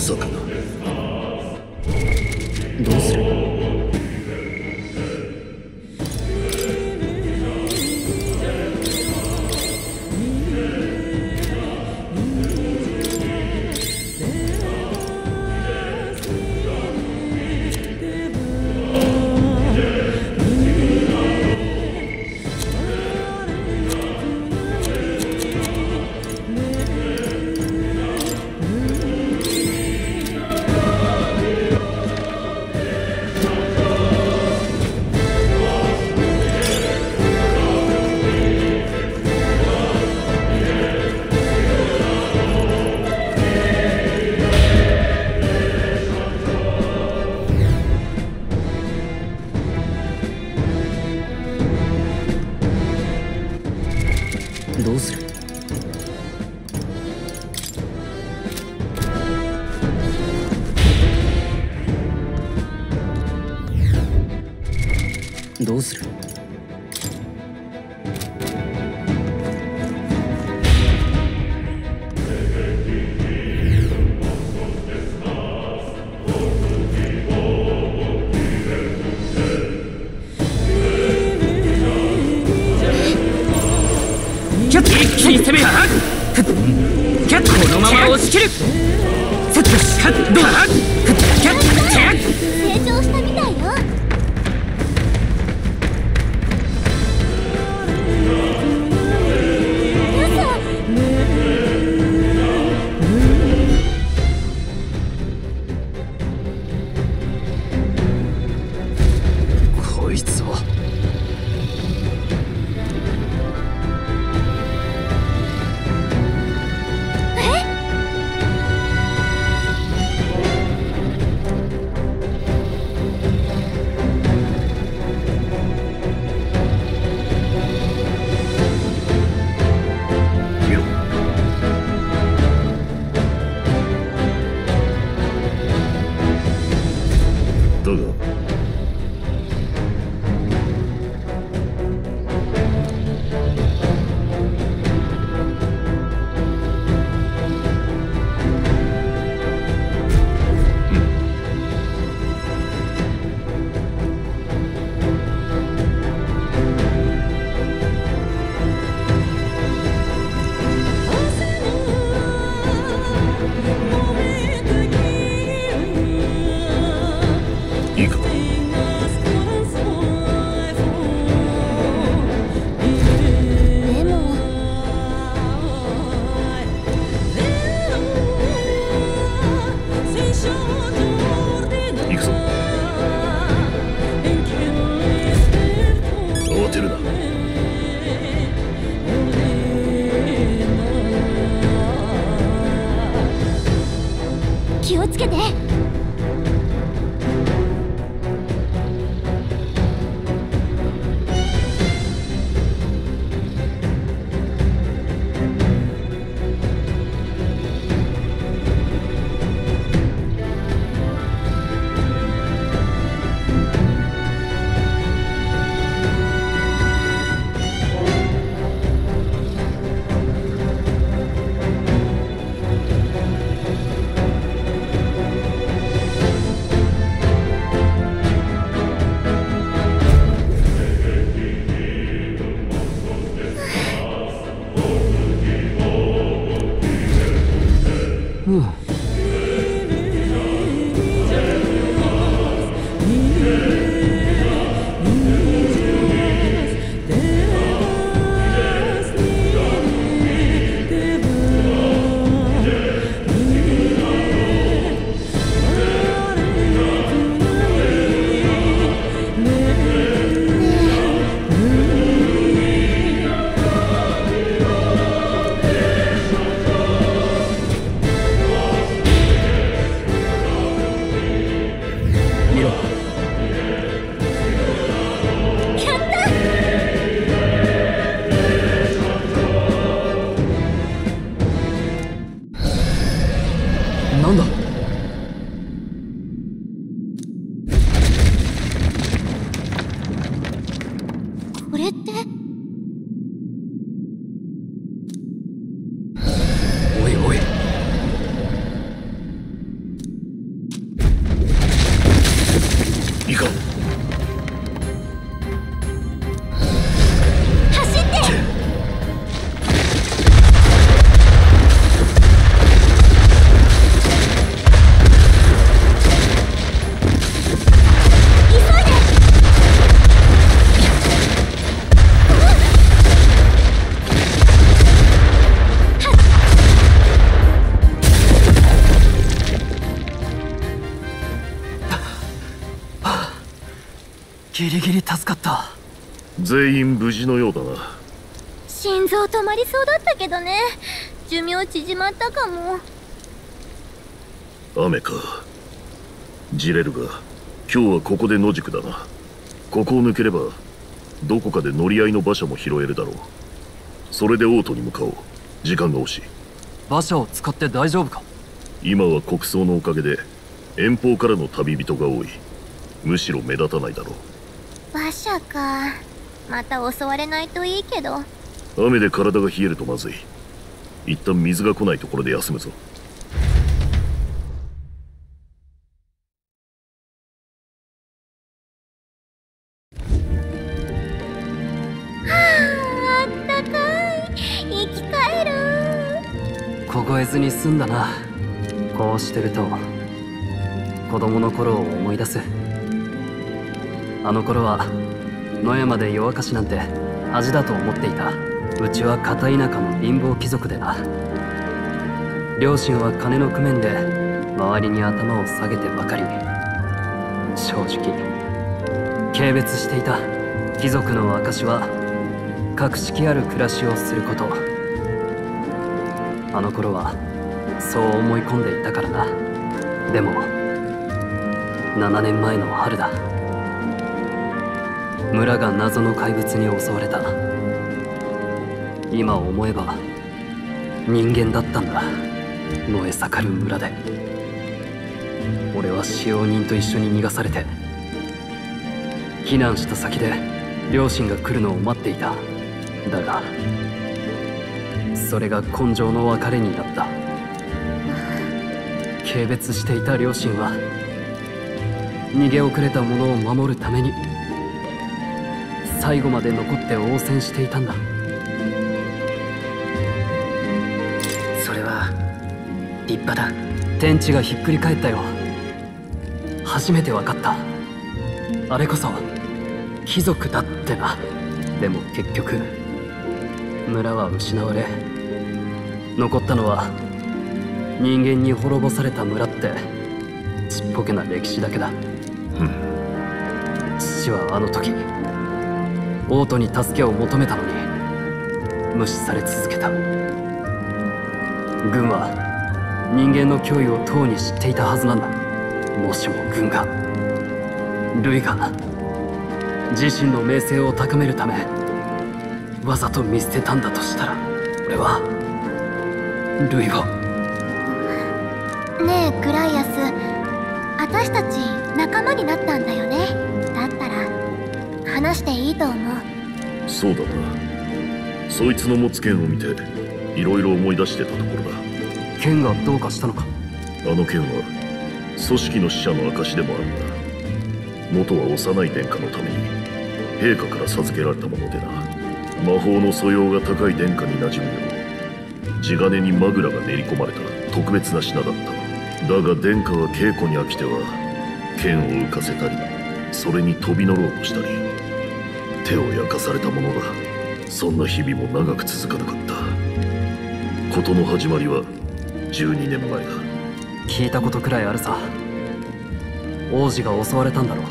遅か。などギリギリ助かった。全員無事のようだな。心臓止まりそうだったけどね。寿命縮まったかも。雨か。ジレルが今日はここで野宿だな。ここを抜ければどこかで乗り合いの馬車も拾えるだろう。それでオートに向かおう。時間が惜しい。馬車を使って大丈夫か？今は国葬のおかげで遠方からの旅人が多い。むしろ目立たないだろ馬車か。また襲われないといいけど。う雨で体が冷えるとまずい。一旦水が来ないところで休むぞ。あったかい。生き返る。凍えずに済んだな。こうしてると子供の頃を思い出すあの頃は野山で夜明かしなんて恥だと思っていた。うちは片田舎の貧乏貴族でな。両親は金の工面で周りに頭を下げてばかり。正直軽蔑していた。貴族の証は格式ある暮らしをすること。あの頃はそう思い込んでいたからな。でも7年前の春だ。村が謎の怪物に襲われた。今思えば人間だったんだ。燃え盛る村で。俺は使用人と一緒に逃がされて避難した先で両親が来るのを待っていた。だがそれが根性の別れになった。軽蔑していた両親は逃げ遅れた者を守るために最後まで残って応戦していたんだ。それは立派だ。天地がひっくり返ったよ。初めて分かった。あれこそ貴族だってな。でも結局村は失われ残ったのは人間に滅ぼされた村ってちっぽけな歴史だけだ。父はあの時王都に助けを求めたのに無視され続けた。軍は人間の脅威をとうに知っていたはずなんだ。もしも軍がルイが自身の名声を高めるためわざと見捨てたんだとしたら俺はルイを。ねえクライアス。私たち仲間になったんだよね。だったら話していいと思う。そうだな。そいつの持つ剣を見ていろいろ思い出してたところだ。剣がどうかしたのか？あの剣は組織の使者の証でもあるんだ。元は幼い殿下のために陛下から授けられたものでな。魔法の素養が高い殿下に馴染むよう地金にマグラが練り込まれた特別な品だった。だが殿下は稽古に飽きては剣を浮かせたりそれに飛び乗ろうとしたり手を焼かされたものだ。そんな日々も長く続かなかった。事の始まりは12年前だ。聞いたことくらいあるさ。王子が襲われたんだろ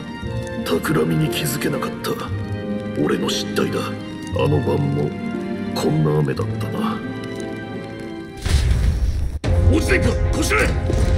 企みに気づけなかった。俺の失態だ。あの晩もこんな雨だったな。落ちていく。こしらえ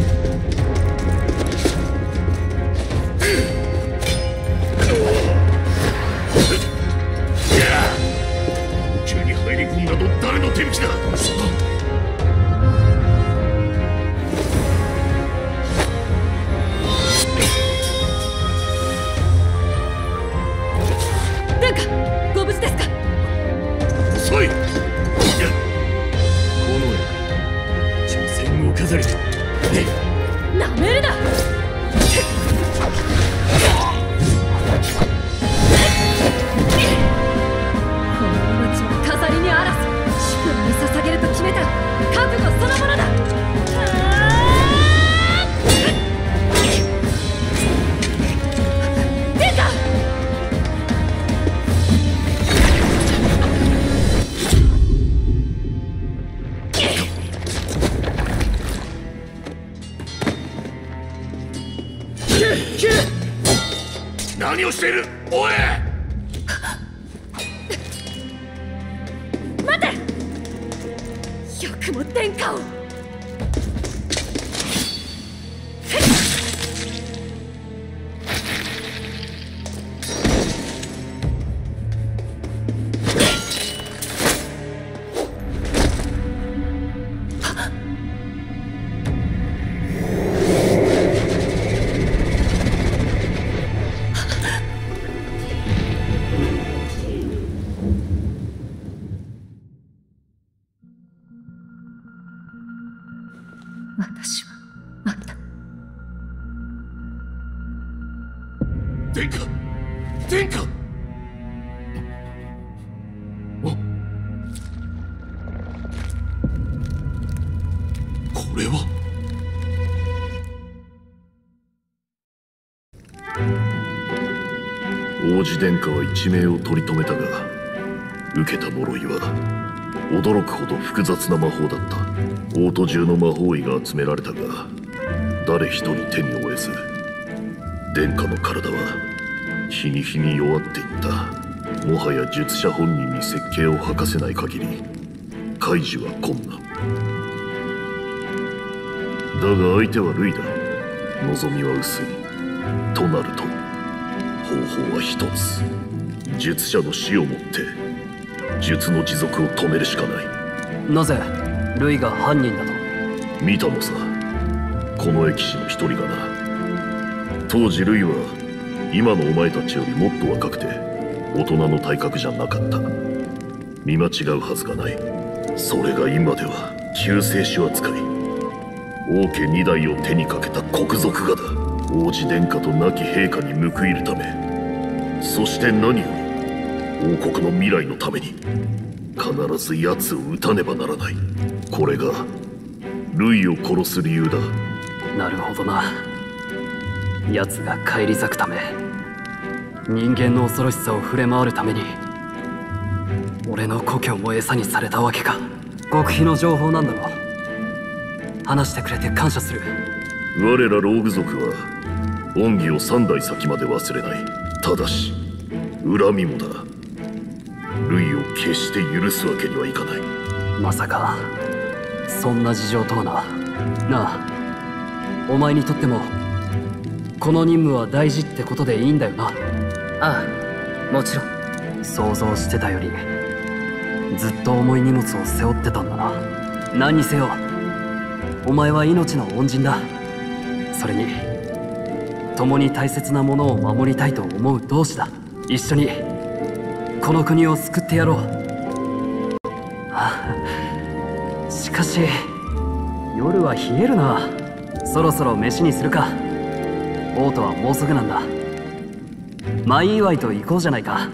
殿下は一命を取り留めたが受けた呪いは驚くほど複雑な魔法だった。王都中の魔法医が集められたが誰一人手に負えず殿下の体は日に日に弱っていった。もはや術者本人に設計を吐かせない限り解除は困難。だが相手はルイだ。望みは薄い。となると方法は一つ。術者の死をもって術の持続を止めるしかない。なぜルイが犯人だと？見たのさ。この駅士の一人がな。当時ルイは今のお前たちよりもっと若くて大人の体格じゃなかった。見間違うはずがない。それが今では救世主扱い。王家二代を手にかけた国賊がだ。王子殿下と亡き陛下に報いるためそして何より王国の未来のために必ず奴を撃たねばならない。これがルイを殺す理由だ。なるほどな。奴が返り咲くため。人間の恐ろしさを触れ回るために。俺の故郷も餌にされたわけか。極秘の情報なんだろ話してくれて感謝する。我らローグ族は恩義を三代先まで忘れないただし恨みもだ。ルイを決して許すわけにはいかない。まさかそんな事情とはな。なあお前にとってもこの任務は大事ってことでいいんだよな。ああもちろん。想像してたよりずっと重い荷物を背負ってたんだな。何にせよお前は命の恩人だ。それに共に大切なものを守りたいと思う同志だ。一緒にこの国を救ってやろう。あしかし夜は冷えるな。そろそろ飯にするか。王とはもうすぐなんだ。舞祝いと行こうじゃないか。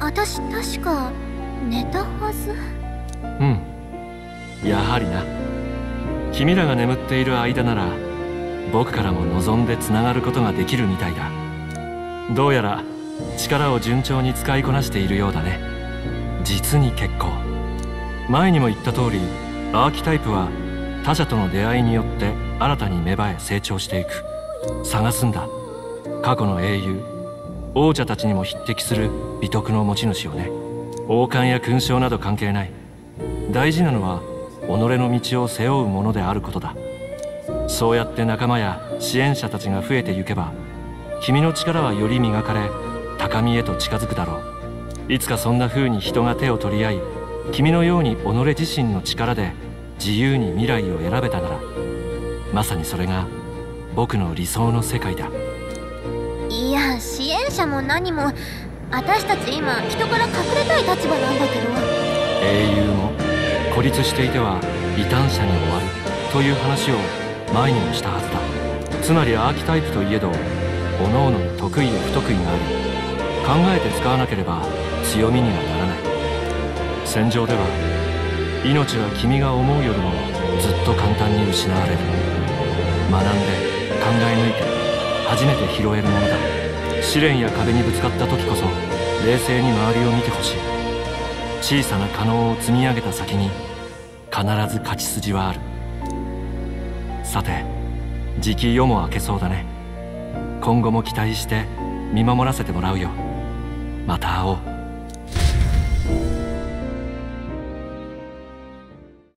私確か寝たはず。うん。やはりな。君らが眠っている間なら僕からも望んでつながることができるみたいだ。どうやら力を順調に使いこなしているようだね。実に結構。前にも言った通りアーキタイプは他者との出会いによって新たに芽生え成長していく。探すんだ。過去の英雄。王者たちにも匹敵する美徳の持ち主をね。王冠や勲章など関係ない。大事なのは己の道を背負うものであることだ。そうやって仲間や支援者たちが増えてゆけば君の力はより磨かれ高みへと近づくだろう。いつかそんな風に人が手を取り合い君のように己自身の力で自由に未来を選べたなら。まさにそれが僕の理想の世界だ。支援者も何も。私たち今人から隠れたい立場なんだけど。英雄も孤立していては異端者に終わるという話を前にもしたはずだ。つまりアーキタイプといえど各々に得意や不得意があり考えて使わなければ強みにはならない。戦場では命は君が思うよりもずっと簡単に失われる。学んで考え抜いて初めて拾えるものだ。試練や壁にぶつかった時こそ冷静に周りを見てほしい。小さな可能を積み上げた先に必ず勝ち筋はある。さて時期夜も明けそうだね。今後も期待して見守らせてもらうよ。また会おう。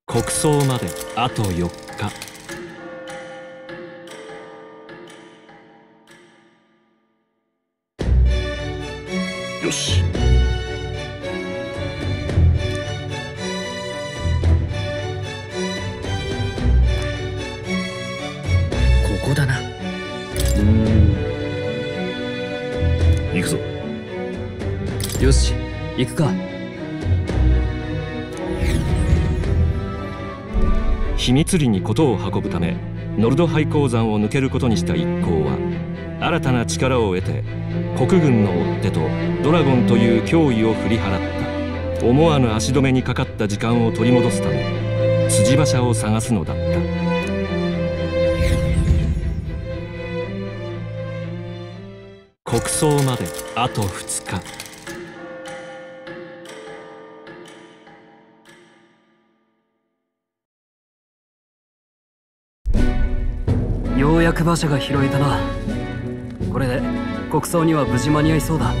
国葬まであと4日。よし。ここだな。行くぞ。よし行くか。秘密裏に事を運ぶためノルド廃鉱山を抜けることにした一行は新たな力を得て国軍の追っ手とドラゴンという脅威を振り払った。思わぬ足止めにかかった時間を取り戻すため辻馬車を探すのだった。国葬まであと2日。ようやく馬車が拾えたな。これで。国葬には無事間に合いそうだ。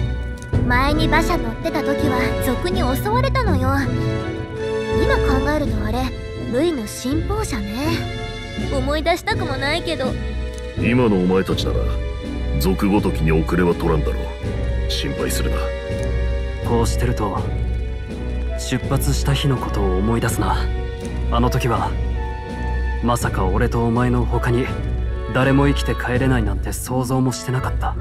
前に馬車乗ってた時は賊に襲われたのよ。今考えるとあれルイの信奉者ね。思い出したくもないけど。今のお前たちなら賊ごときに遅れは取らんだろう。心配するな。こうしてると出発した日のことを思い出すな。あの時はまさか俺とお前の他に誰も生きて帰れないなんて想像もしてなかった。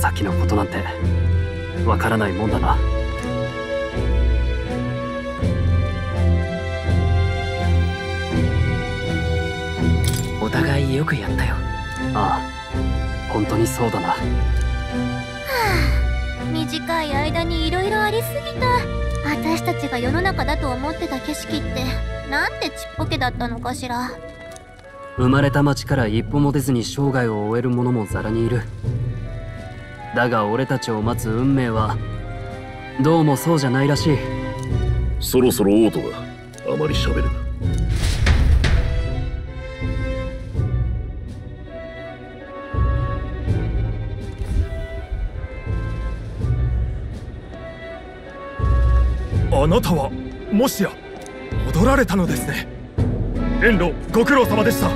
先のことなんてわからないもんだな。お互いよくやったよ。ああ本当にそうだな。短い間に色々ありすぎた。私たちが世の中だと思ってた景色ってなんてちっぽけだったのかしら生まれた町から一歩も出ずに生涯を終える者もザラにいる。だが俺たちを待つ運命はどうもそうじゃないらしい。そろそろオートだあまり喋るな。あなたはもしや戻られたのですね遠路ご苦労様でした。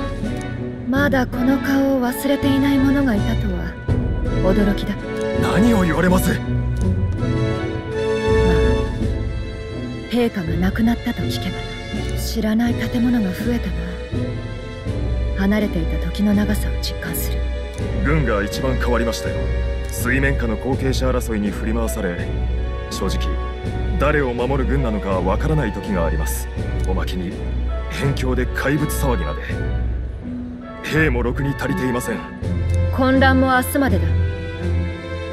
まだこの顔を忘れていない者がいたとは驚きだ。ま何を言われます？あ陛下が亡くなったと聞けばな知らない建物が増えたな離れていた時の長さを実感する。軍が一番変わりましたよ。水面下の後継者争いに振り回され正直誰を守る軍なのかわからない時があります。おまけに辺境で怪物騒ぎまで。兵もろくに足りていません。混乱も明日までだ。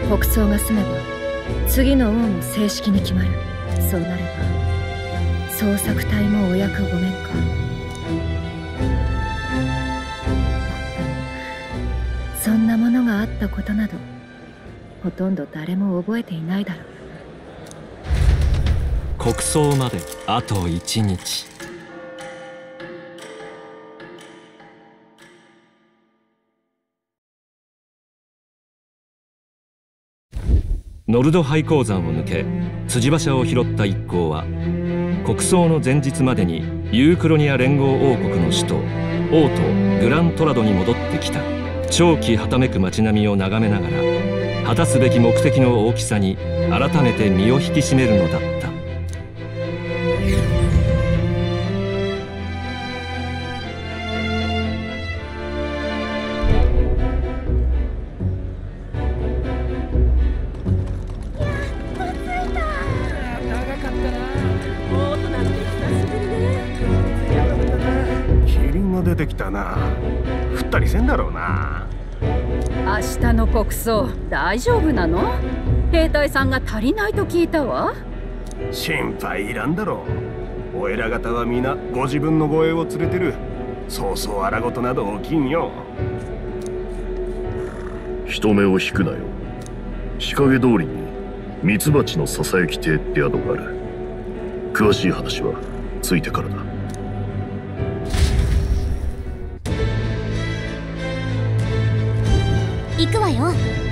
国葬が済めば次の王も正式に決まる。そうなれば捜索隊もお役御免か。そんなものがあったことなどほとんど誰も覚えていないだろう。国葬まであと1日ノルド廃鉱山を抜け辻馬車を拾った一行は国葬の前日までにユークロニア連合王国の首都王都・グラントラドに戻ってきた。長期はためく街並みを眺めながら果たすべき目的の大きさに改めて身を引き締めるのだった。日の国葬大丈夫なの？兵隊さんが足りないと聞いたわ。心配いらんだろう。お偉方は皆ご自分の護衛を連れてる。そうそう荒事など起きんよ。人目を引くなよ。日陰通りにミツバチのささやき亭って宿がある。詳しい話はついてからだ行くわよ。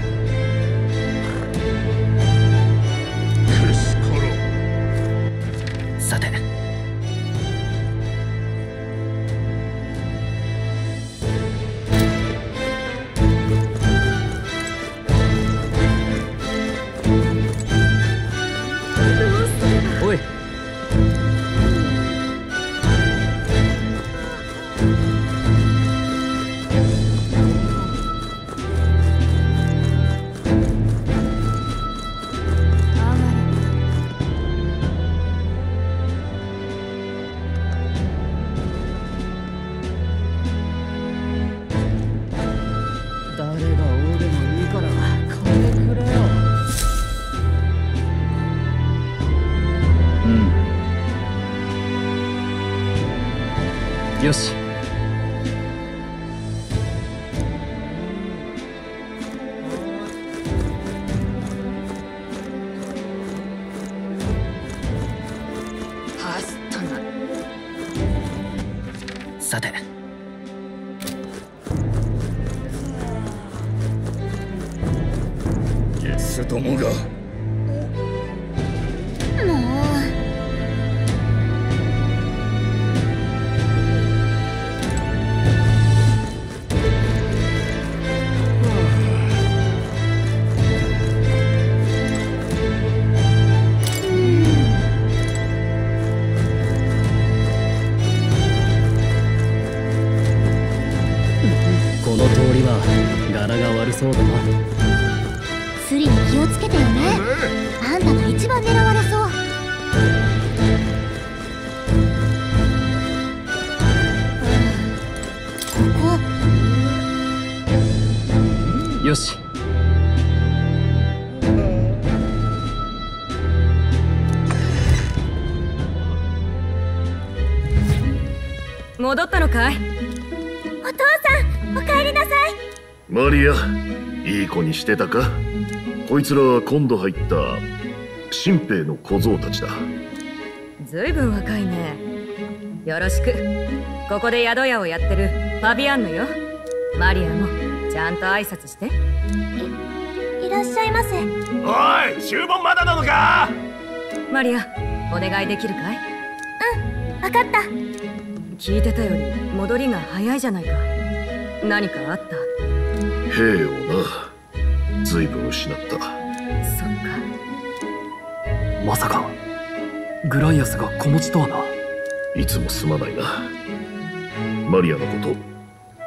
てたか？こいつらは今度入った新兵の小僧たちだ。ずいぶん若いね。よろしく。ここで宿屋をやってるファビアンヌよ。マリアもちゃんと挨拶して。いらっしゃいませ。おい注文まだなのか？マリアお願いできるかい？わかった。聞いてたより戻りが早いじゃないか。何かあった？兵をな随分失った。そっか。まさかグライアスが子持ちとはな。いつもすまないな。マリアのこ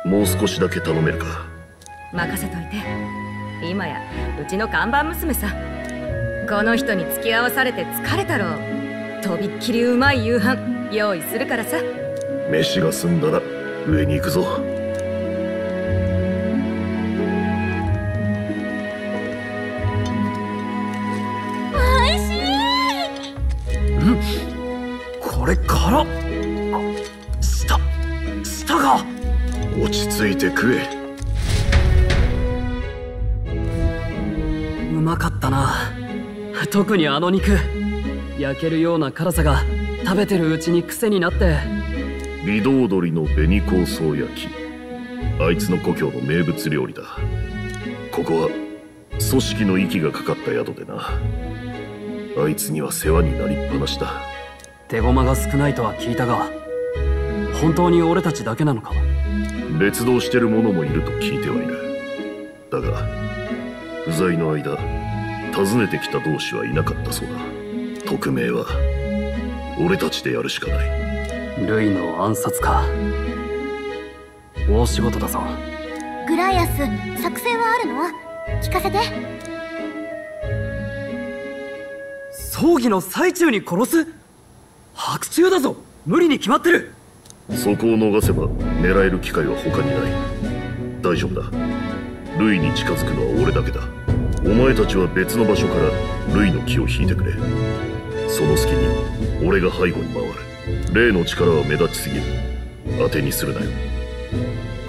ともう少しだけ頼めるか。任せといて。今やうちの看板娘さこの人に付き合わされて疲れたろう。とびっきりうまい夕飯用意するからさ。飯が済んだら上に行くぞ腹。舌舌が。落ち着いて食え。うまかったな。特にあの肉。焼けるような辛さが食べてるうちに癖になって。微動鶏の紅香草焼き。あいつの故郷の名物料理だ。ここは組織の息がかかった宿でな。あいつには世話になりっぱなしだ手駒が少ないとは聞いたが本当に俺たちだけなのか？別動してる者もいると聞いてはいる。だが不在の間訪ねてきた同志はいなかったそうだ。匿名は俺たちでやるしかない。ルイの暗殺か。大仕事だぞ。グライアス作戦はあるの？聞かせて。葬儀の最中に殺す？白昼だぞ。無理に決まってる。そこを逃せば狙える機会は他にない。大丈夫だ。ルイに近づくのは俺だけだ。お前たちは別の場所からルイの気を引いてくれ。その隙に俺が背後に回る。霊の力は目立ちすぎる。当てにするなよ。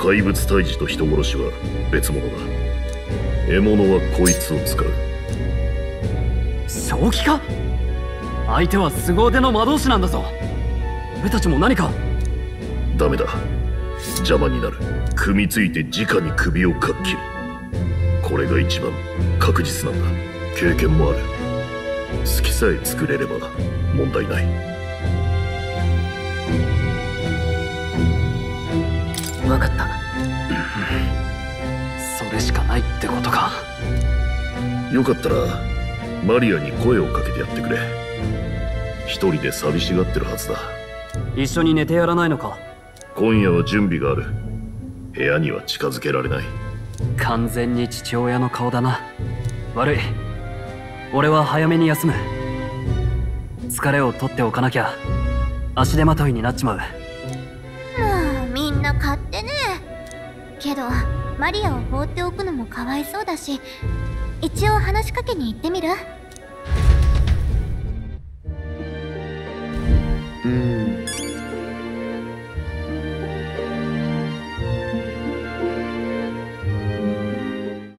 怪物退治と人殺しは別物だ。獲物はこいつを使う。正気か？相手は凄腕の魔導士なんだぞ。俺たちも何か。ダメだ。邪魔になる。組みついて直に首をかっ切る。これが一番確実なんだ。経験もある。好きさえ作れれば問題ない。分かった。それしかないってことか。よかったらマリアに声をかけてやってくれ一人で寂しがってるはずだ。一緒に寝てやらないのか。今夜は準備がある。部屋には近づけられない。完全に父親の顔だな。悪い。俺は早めに休む。疲れを取っておかなきゃ。足手まといになっちまう。もうみんな勝手ね。けどマリアを放っておくのもかわいそうだし一応話しかけに行ってみる？うん